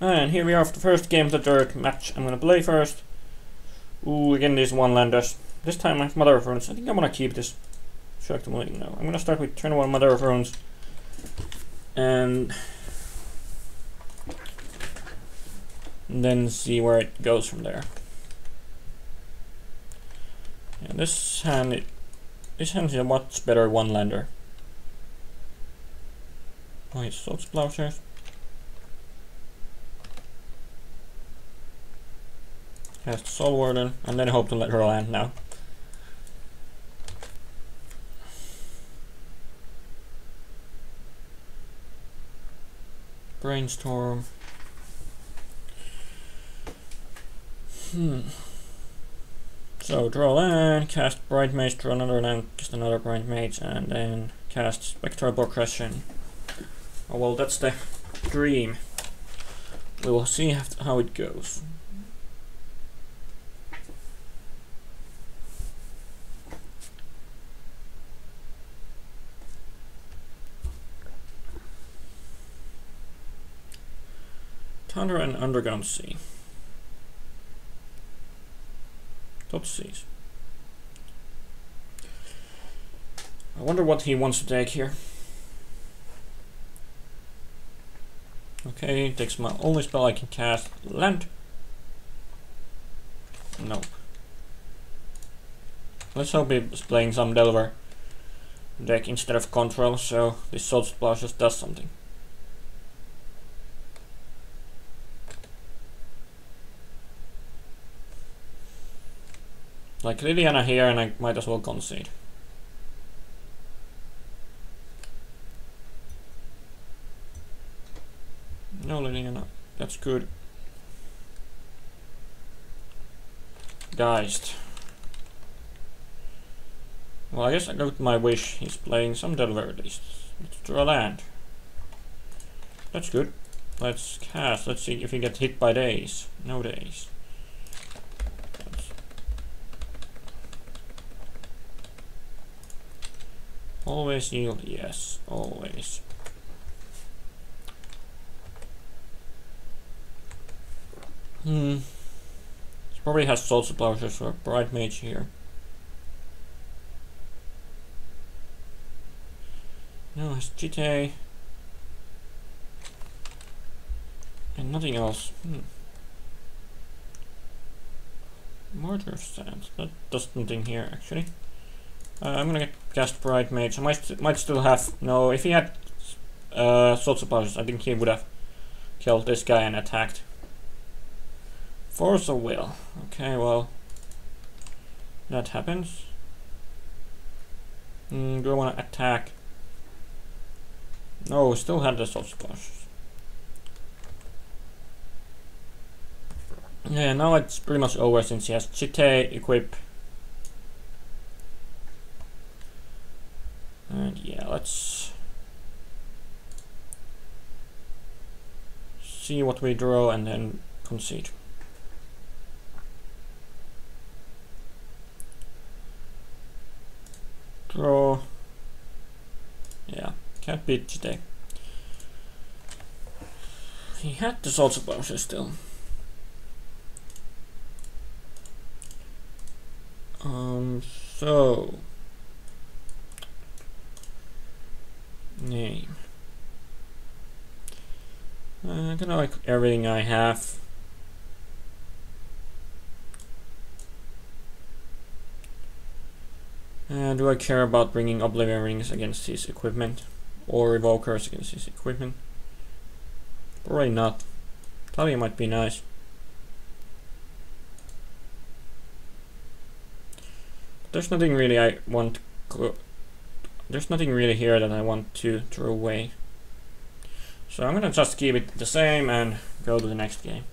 And here we are for the first game of the third match I'm gonna play first. Ooh, again these one landers. This time I have Mother of Runes. I think I wanna keep this. Shock the Malignant now. I'm gonna start with turn one Mother of Runes. And then see where it goes from there. Yeah, this hand, it, this hand is a much better one lander. Oh, it's Salt Plowshares. Cast Soul Warden, and then hope to let her land now. Brainstorm. Hmm. So draw land, cast Pridemate, draw another land, cast another Pridemate, and then cast Spectral Procession. Oh well, that's the dream. We will see how it goes. Tundra and Underground Sea. Thoughtseize. I wonder what he wants to take here. Okay, takes my only spell I can cast. Land. Nope. Let's hope he's playing some Delver deck instead of Control, so this Salt Splash just does something. Like Liliana here and I might as well concede. No Liliana, that's good. Geist. Well, I guess I got my wish. He's playing some Delver at least. Let's draw land. That's good. Let's cast. Let's see if we get hit by Daze. No Daze. Always yield, yes, always. Hmm. He probably has Soul Suppliers for Pridemate here. No, has Jitte. And nothing else. Hmm. Martyr of Sands. That does nothing here, actually. Uh, I'm gonna cast Pridemate. I might, st might still have... No, if he had uh, Swords of I think he would have killed this guy and attacked. Force of Will. Okay, well... That happens. Mm, do I want to attack? No, still had the Swords of Splashes. Yeah, now it's pretty much over since he has Jitte equip And yeah, let's see what we draw and then concede. Draw. Yeah, can't beat today. He had the of Bowser still. Um, so name. Uh, I'm gonna like everything I have. Uh, do I care about bringing Oblivion Rings against his equipment? Or Evokers against his equipment? Probably not. Thalia might be nice. There's nothing really I want there's nothing really here that I want to throw away. So I'm gonna just keep it the same and go to the next game.